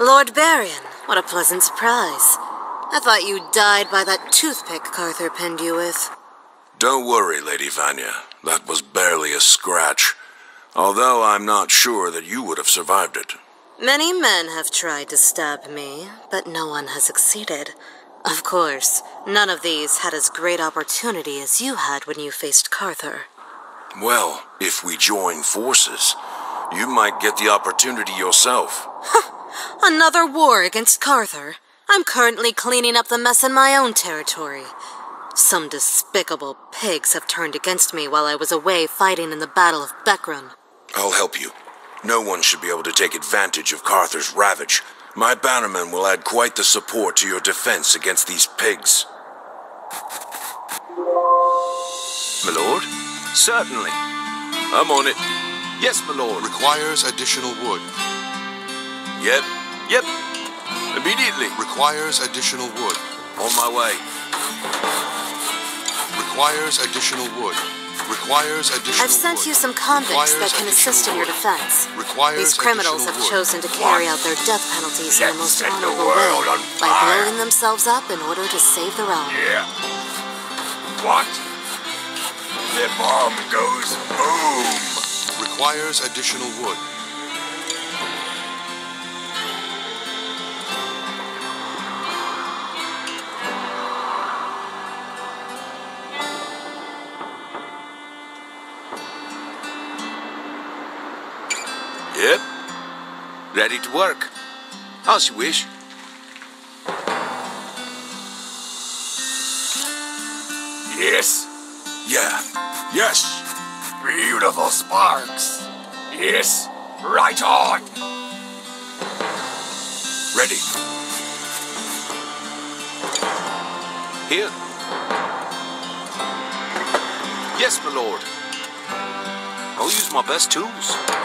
Lord Barian, what a pleasant surprise. I thought you died by that toothpick Carther pinned you with. Don't worry, Lady Vanya. That was barely a scratch. Although I'm not sure that you would have survived it. Many men have tried to stab me, but no one has succeeded. Of course, none of these had as great opportunity as you had when you faced Carther. Well, if we join forces, you might get the opportunity yourself. Another war against Carther. I'm currently cleaning up the mess in my own territory. Some despicable pigs have turned against me while I was away fighting in the Battle of Bekrun. I'll help you. No one should be able to take advantage of Carther's ravage. My bannermen will add quite the support to your defense against these pigs. My lord? Certainly. I'm on it. Yes, my lord. Requires additional wood. Yep. Yep. Immediately. Requires additional wood. On my way. Requires additional wood. Requires additional wood. I've sent wood. you some convicts that Requires can assist in additional your wood. defense. Requires These criminals have additional wood. chosen to carry out their death penalties in the Let's most set the honorable world way on by fire. blowing themselves up in order to save the realm. Yeah. What? The bomb goes boom. Requires additional wood. Ready to work. As you wish. Yes. Yeah. Yes. Beautiful sparks. Yes. Right on. Ready. Here. Yes, my lord. I'll use my best tools.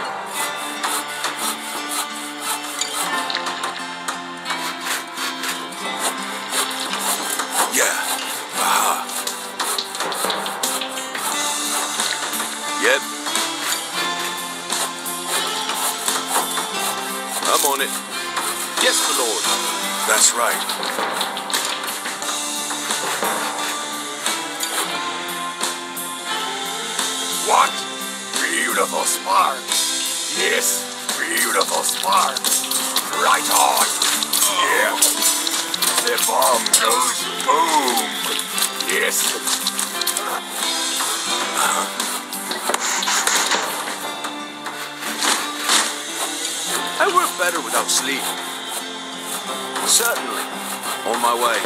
Yep. I'm on it. Yes, my lord. That's right. What? Beautiful sparks. Yes. Beautiful sparks. Right on. Yeah. The bomb goes boom. Yes. I work better without sleep. Certainly. On my way.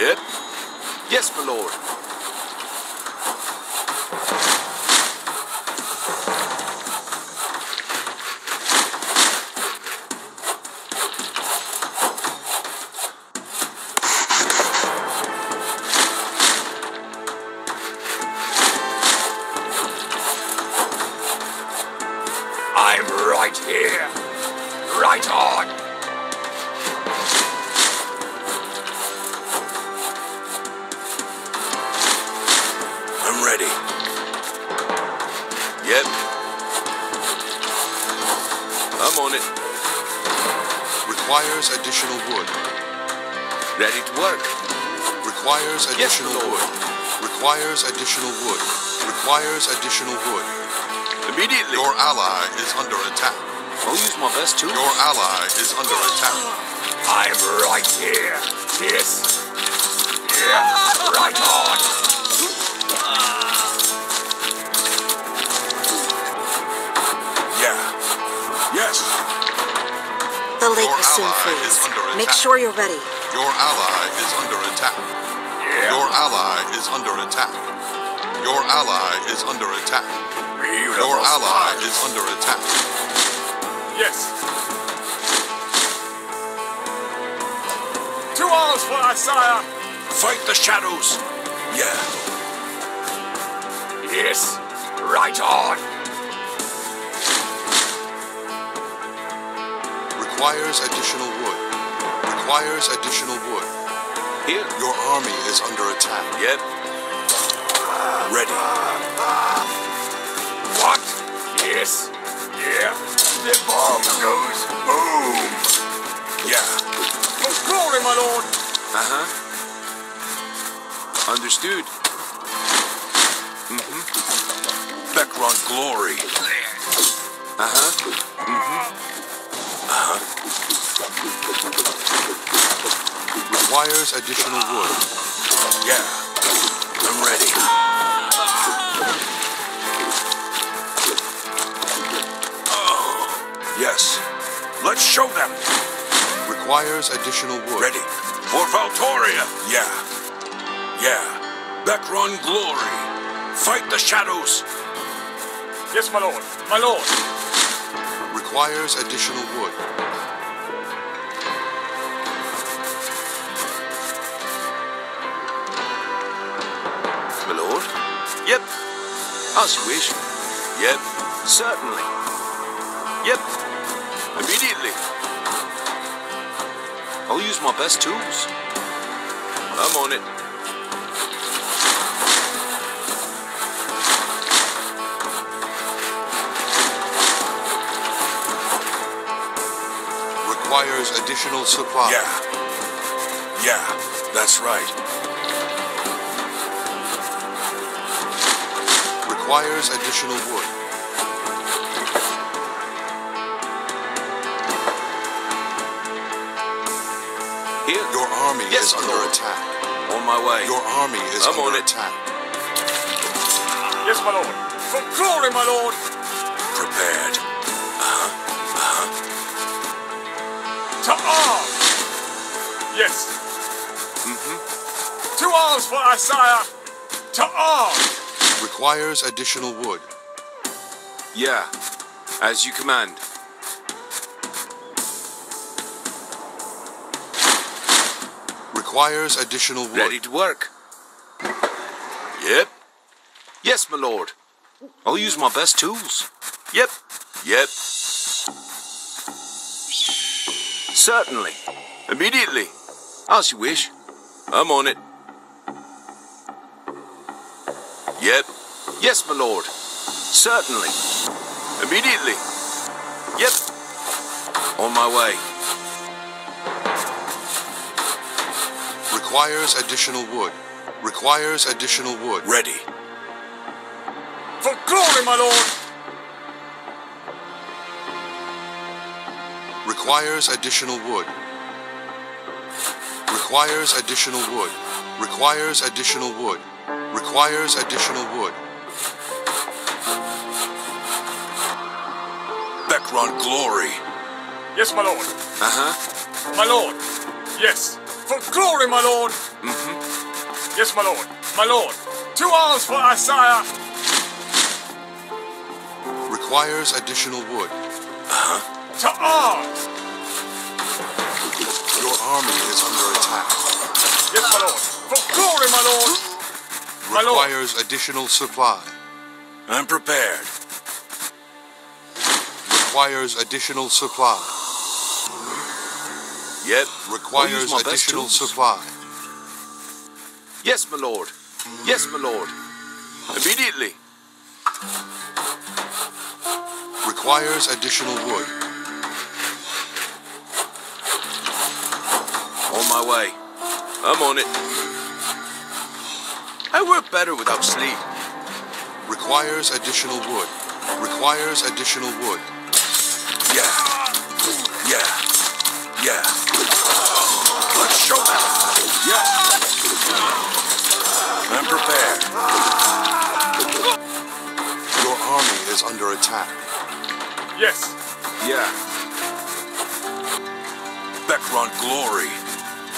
Yep. Yes, my lord. Right on. I'm ready. Yep. I'm on it. Requires additional wood. Ready to work. Requires additional Lord. wood. Requires additional wood. Requires additional wood. Immediately. Your ally is under attack. I'll use my best tools. Your ally is under attack. I'm right here. Yes. Yeah. Right on. Yeah. Yes. The lake Your will soon ally freeze. Make sure you're ready. Your ally is under attack. Yeah. Your ally is under attack. Your ally is under attack. Beautiful Your ally sparks. is under attack. Yes. Two arms for us, sire. Fight the shadows. Yeah. Yes. Right on. Requires additional wood. Requires additional wood. Here. Your army is under attack. Yep. Ready. What? Yes. Yeah. The bomb goes boom. Yeah. Glory, my lord. Uh huh. Understood. Mhm. Bekron glory. Uh huh. Mhm. Uh huh. Requires additional wood. Yeah. I'm ready. Yes. Let's show them. Requires additional wood. Ready. For Valtoria. Yeah. Yeah. Bekron glory. Fight the shadows. Yes, my lord. My lord. Requires additional wood. My lord? Yep. As you wish. Yep. Certainly. Yep. Immediately. I'll use my best tools. I'm on it. Requires additional supply. Yeah. Yeah. That's right. Requires additional wood. Here. Your army Yes, is my under lord. attack. On my way. Your army is I'm under on it. attack. Yes, my lord. For glory, my lord. Prepared. To arms. Yes. Mm-hmm. To arms for Isaiah. To arms. Requires additional wood. Yeah. As you command. Requires additional wood. Ready to work. Yep. Yes, my lord. I'll use my best tools. Yep. Yep. Certainly. Immediately. As you wish. I'm on it. Yep. Yes, my lord. Certainly. Immediately. Yep. On my way. Requires additional wood. Requires additional wood. Ready. For glory, my lord. Requires additional wood. Requires additional wood. Requires additional wood. Requires additional wood. Bekron glory. Yes, my lord. Uh huh. My lord. Yes. For glory, my lord. Mm-hmm. Yes, my lord. My lord. Two arms for Isaiah. Requires additional wood. Uh-huh. To arms. Your army is under attack. Yes, my lord. For glory, my lord. My lord. Requires additional supply. I'm prepared. Requires additional supply. Yep. Requires additional supply. Yes, my lord. Yes, my lord. Immediately. Requires additional wood. On my way. I'm on it. I work better without sleep. Requires additional wood. Requires additional wood. Yeah. Attack. Yes. Yeah. Bekron glory.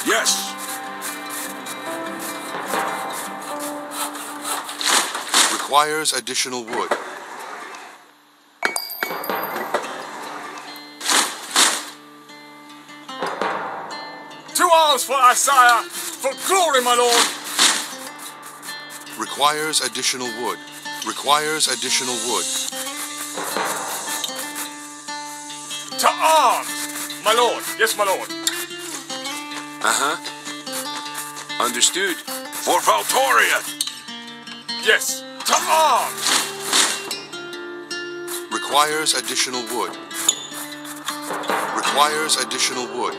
Yes. Requires additional wood. Two arms for Isaiah. For glory, my lord. Requires additional wood. Requires additional wood. Arms. My lord. Yes, my lord. Uh huh. Understood. For Valtoria. Yes. To arms. Requires additional wood. Requires additional wood.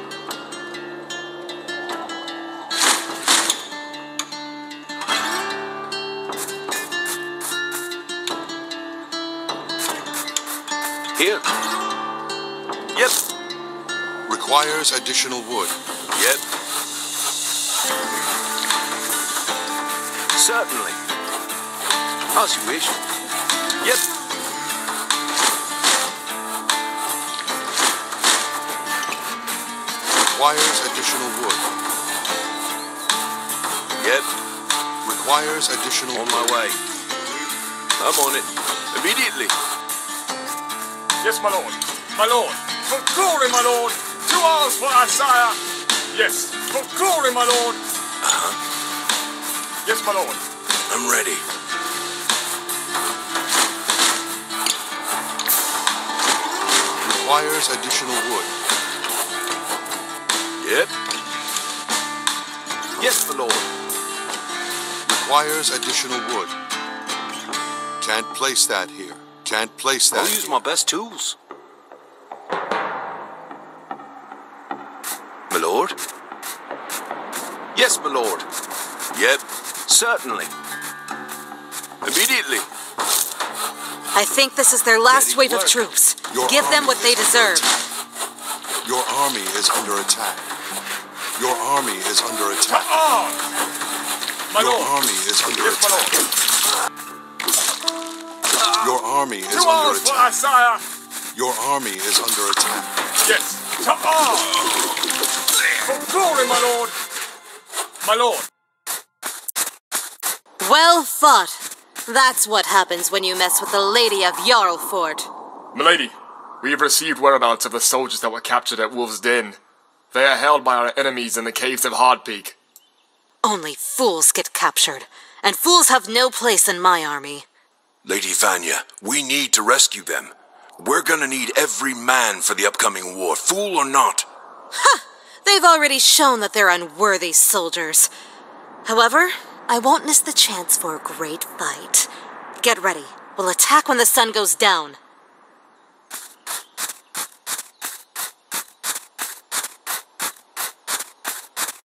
Here. Yep. Requires additional wood. Yep. Certainly. As you wish. Yep. Requires additional wood. Yep. Requires additional wood. On wood. my way. I'm on it. Immediately. Yes, my lord. My lord. For glory, my lord. Two hours for our sire. Yes, for glory, my lord. Yes, my lord. I'm ready. Requires additional wood. Yep. Yes, my lord. Requires additional wood. Can't place that here. Can't place that I'll use here. my best tools. Lord? Yes, my lord. Yep, certainly. Immediately. I think this is their last Ready wave of troops. Your Give them what they deserve. Your army is under attack. Your army is under attack. My Your lord. army is under Yes, my attack. lord. Your army is Two under hours for our attack. sire. Your army is under attack. Yes. To! For glory, my lord. My lord. Well fought. That's what happens when you mess with the Lady of Jarlfort. Milady, we have received whereabouts of the soldiers that were captured at Wolf's Den. They are held by our enemies in the caves of Hardpeak. Only fools get captured, and fools have no place in my army. Lady Vanya, we need to rescue them. We're gonna need every man for the upcoming war, fool or not. They've already shown that they're unworthy soldiers. However, I won't miss the chance for a great fight. Get ready. We'll attack when the sun goes down.